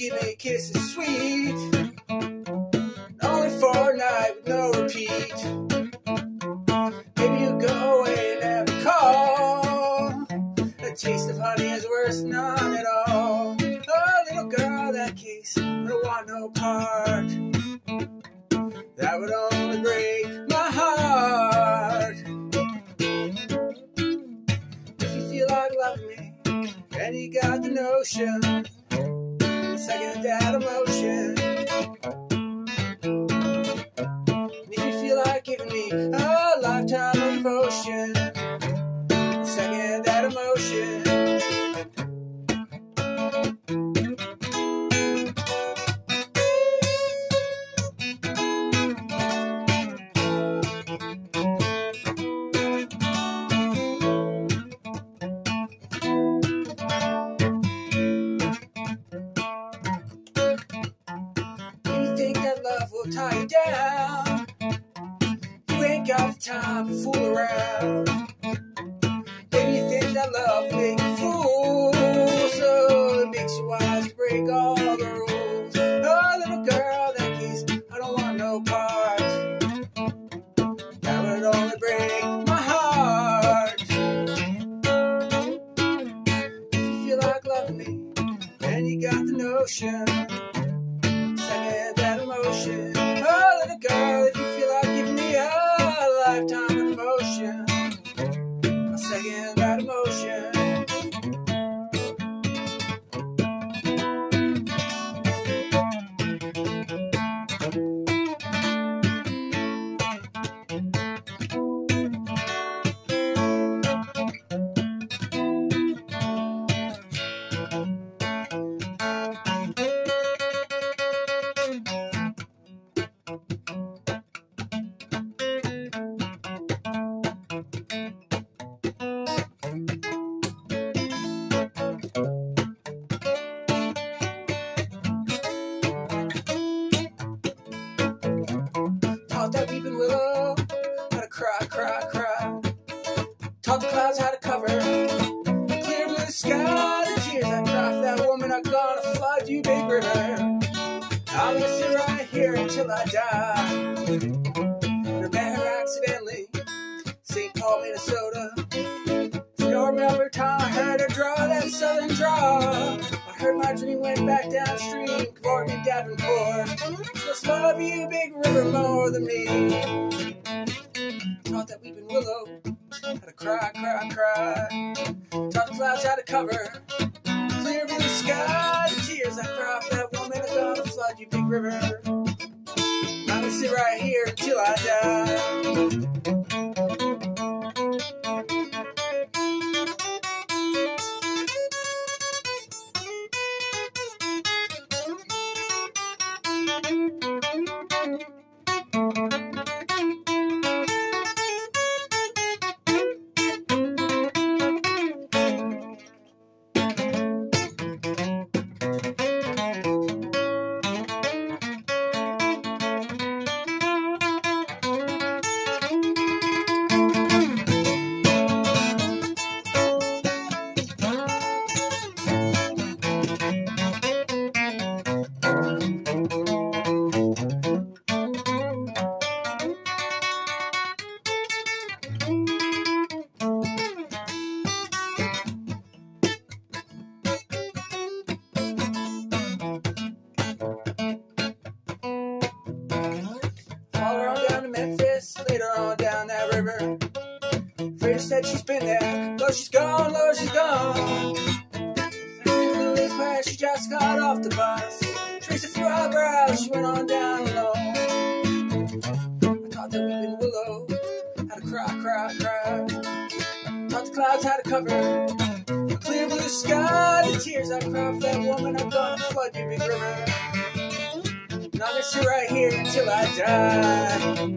give me kisses sweet. Only for a night with no repeat. Maybe you go away and never call. A taste of honey is worse than none at all. Oh, little girl, that case, I don't want no part. That would only break my heart. If you feel like loving me, and you got the notion, second that emotion. And if you feel like giving me tie you down? You ain't got time to fool around. Maybe you think that love will make you fool, so oh, it makes you wise to break all the rules. Oh, little girl, that case, I don't want no part. That would only break my heart. If you feel like loving me, and you got the notion Taught that weeping willow oh, how to cry, cry, cry. Taught the clouds how to cover. Clear blue sky, the tears I cry that woman are gonna flood you, big river. I'm gonna sit right here until I die. I met her accidentally, St. Paul, Minnesota. Still remember time I heard her draw that southern draw. My dream went back downstream, Courtney Davenport. Just love you, big river, more than me. Taught that weeping willow how to cry, cry, cry. Taught the clouds how to cover. Clear blue sky, the tears I cry for that woman are gonna flood you, big river. I'm gonna sit right here until I die. Her on down to Memphis, later on down that river. Freya said she's been there. Lord, she's gone, Lord, she's gone. Louis Pass, she just got off the bus. Traced a few eyebrows, she went on down alone. I taught that weeping willow how to cry, cry, cry. Taught the clouds how to cover. A clear blue sky, the tears I cry for that woman, I'm gonna flood you, big river. Gonna sit right here until I die.